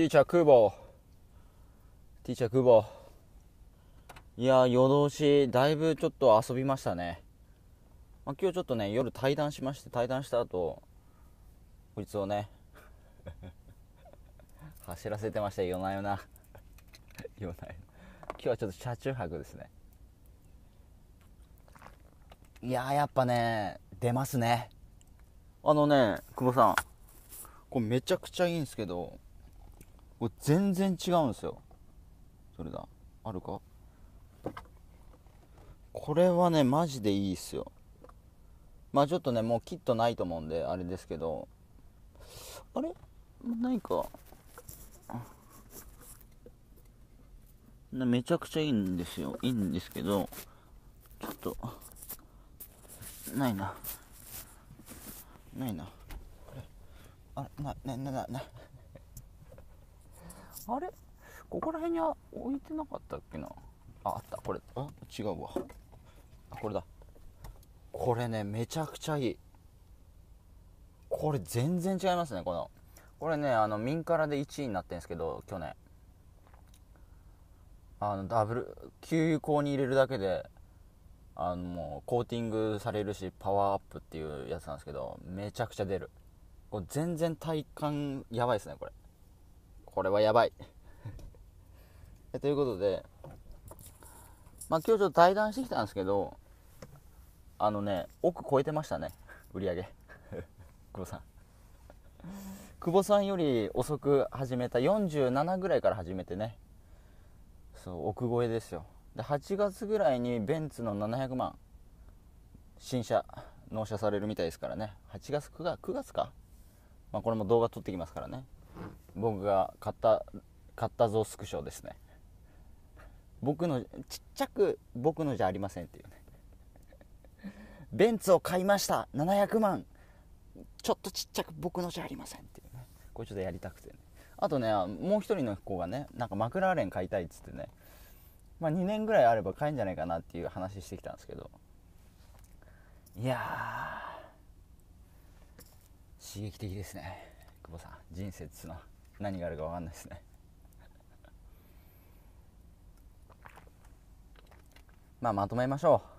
ティーチャークーボーティーチャークーボーいや夜通しだいぶちょっと遊びましたね、まあ、今日ちょっとね夜対談しまして対談した後こいつをね 走らせてました夜な夜な。夜な夜な。今日はちょっと車中泊ですね。いややっぱね出ますね。あのね久保さんこれめちゃくちゃいいんですけど全然違うんですよ。それだ。あるか？これはねマジでいいっすよ。まあちょっとねもうキットないと思うんであれですけど。あれ？ないか。めちゃくちゃいいんですよ。いいんですけど。ちょっと。ないな。ないな。あれ？なななななあれ？ここら辺に置いてなかったっけな？ああった。これあ？違うわ。あこれだ。これねめちゃくちゃいい。これ全然違いますねこの。これねあのミンカラで1位になってるんですけど去年。あのダブル給油口に入れるだけであのもうコーティングされるしパワーアップっていうやつなんですけどめちゃくちゃ出る。これ全然体感やばいですねこれ。これはやばい。ということでまあ今日ちょっと対談してきたんですけどあのね奥超えてましたね売り上げ。久保さん。久保さんより遅く始めた47ぐらいから始めてね。そう奥越えですよ。で8月ぐらいにベンツの700万新車納車されるみたいですからね。8月9月 ,9 月か。まあ、これも動画撮ってきますからね。僕が買った買ったぞスクショですね。僕のちっちゃく僕のじゃありませんっていうね。ベンツを買いました。700万。ちょっとちっちゃく僕のじゃありませんっていうね。これちょっとやりたくてね。あとねもう一人の子がねなんかマクラーレン買いたいっつってね。まあ2年ぐらいあれば買えるんじゃないかなっていう話してきたんですけど。いや刺激的ですね。保さん人生っつうのは何があるか分かんないですね。まあまとめましょう。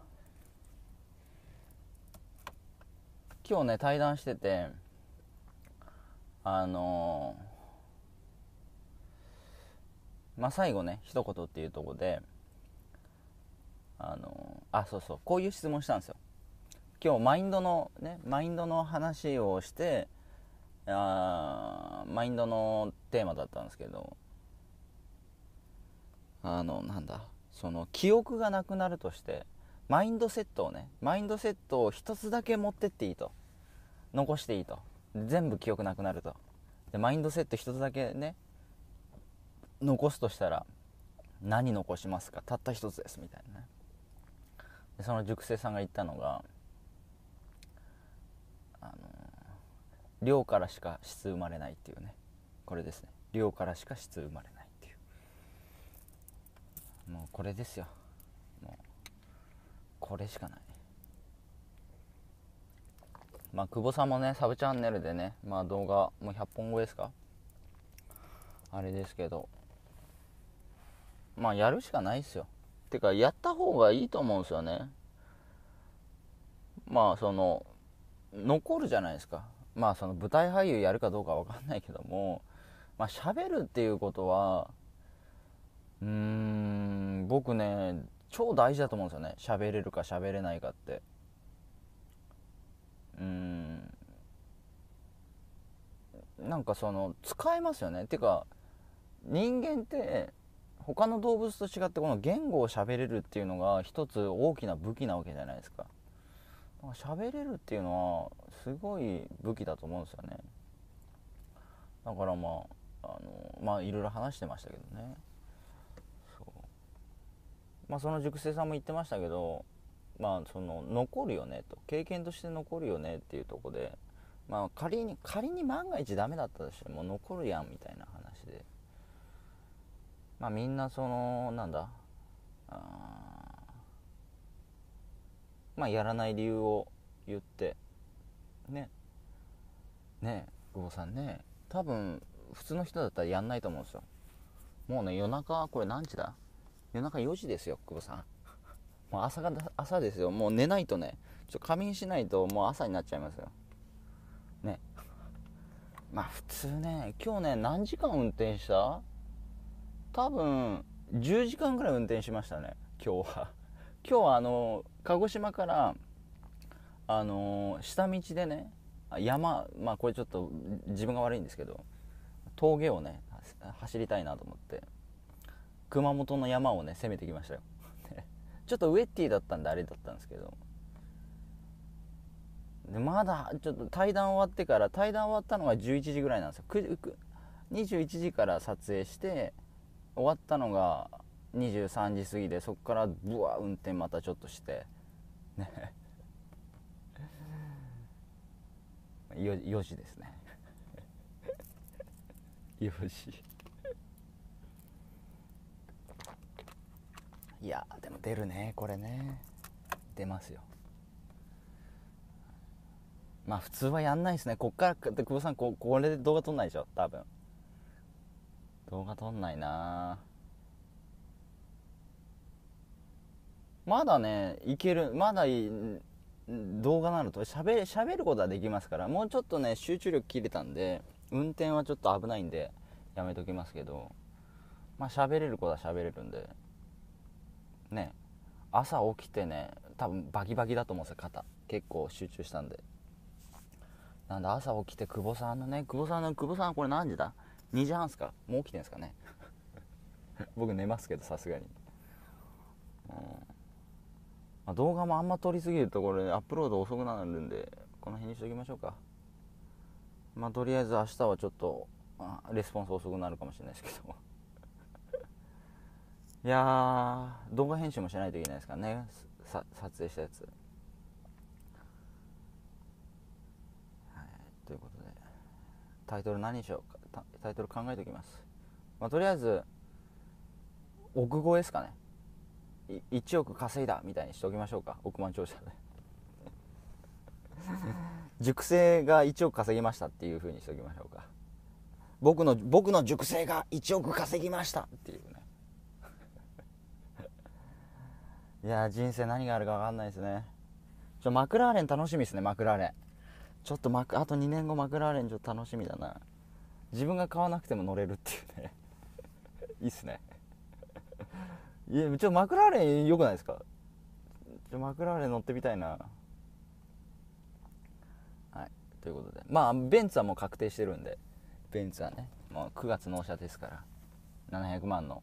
今日ね対談しててあのー、まあ最後ね一言っていうとこであのー、あそうそうこういう質問したんですよ。今日マインドのねマインドの話をしてあマインドのテーマだったんですけどあのなんだその記憶がなくなるとしてマインドセットをねマインドセットを一つだけ持ってっていいと。残していいと。全部記憶なくなると。でマインドセット一つだけね残すとしたら何残しますか？たった一つですみたいなね。でその熟成さんが言ったのがあの量からしか質生まれないっていうね。これですね。量からしか質生まれないっていう。もうこれですよ。もうこれしかない。まあ久保さんもねサブチャンネルでねまあ動画もう100本超えですか？あれですけど。まあやるしかないですよ。てかやった方がいいと思うんですよね。まあその残るじゃないですか。まあその舞台俳優やるかどうかわかんないけどもまあ喋るっていうことはうーん僕ね超大事だと思うんですよね。喋れるか喋れないかって。うん。なんかその使えますよね。てか人間って他の動物と違ってこの言語を喋れるっていうのが一つ大きな武器なわけじゃないですか。喋れるっていうのはすごい武器だと思うんですよね。だからまああのまあいろいろ話してましたけどね。そう。まあその熟成さんも言ってましたけどまあその残るよねと。経験として残るよねっていうとこでまあ仮に仮に万が一ダメだったとしても残るやんみたいな話で。まあみんなそのなんだあまあ、やらない理由を言って。ね。ね久保さんね。多分普通の人だったらやんないと思うんですよ。もうね夜中これ何時だ？夜中4時ですよ久保さん。もう朝が朝ですよ。もう寝ないとね。ちょ仮眠しないともう朝になっちゃいますよ。ね。まあ普通ね今日ね何時間運転した？多分10時間ぐらい運転しましたね今日は。今日はあの鹿児島からあの下道でね山まあこれちょっと自分が悪いんですけど峠をね走りたいなと思って熊本の山をね攻めてきましたよ。ちょっとウェッティだったんであれだったんですけどでまだちょっと対談終わってから対談終わったのが11時ぐらいなんですよ。21時から撮影して終わったのが23時過ぎでそこからブワ運転またちょっとしてね。4, 4時ですね。4時。いやでも出るねこれね。出ますよ。まあ普通はやんないですね。こっから久保さんここれで動画撮んないでしょ？多分。動画撮んないなあまだねいけるまだ動画なると。しゃべることはできますからもうちょっとね集中力切れたんで運転はちょっと危ないんでやめときますけどまあ喋れることは喋れるんでね朝起きてね多分バキバキだと思うんですよ肩。結構集中したんで。なんで朝起きて久保さんのね久保さんの久保さんこれ何時だ？2時半っすか？もう起きてんですかね？僕寝ますけどさすがに、うん。まあ、動画もあんま撮りすぎるとこれアップロード遅くなるんでこの辺にしときましょうか。まあとりあえず明日はちょっとレスポンス遅くなるかもしれないですけど いや動画編集もしないといけないですからね。撮影したやつ、はい、ということで。タイトル何にしようか。タイトル考えておきます、まあ、とりあえず億超えですかね。1億稼いだみたいにしておきましょうか。億万長者で。熟成が1億稼ぎましたっていうふうにしておきましょうか。僕の僕の熟成が1億稼ぎましたっていうね。いや人生何があるか分かんないですね。ちょマクラーレン楽しみですねマクラーレン。ちょっとマクあと2年後マクラーレンちょっと楽しみだな。自分が買わなくても乗れるっていうね。いいっすね。いやちょっとマクラーレンよくないですか？ちょマクラーレン乗ってみたいな。はいということで。まあベンツはもう確定してるんで。ベンツはねもう9月納車ですから。700万の。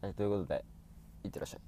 はい、ということでいってらっしゃい。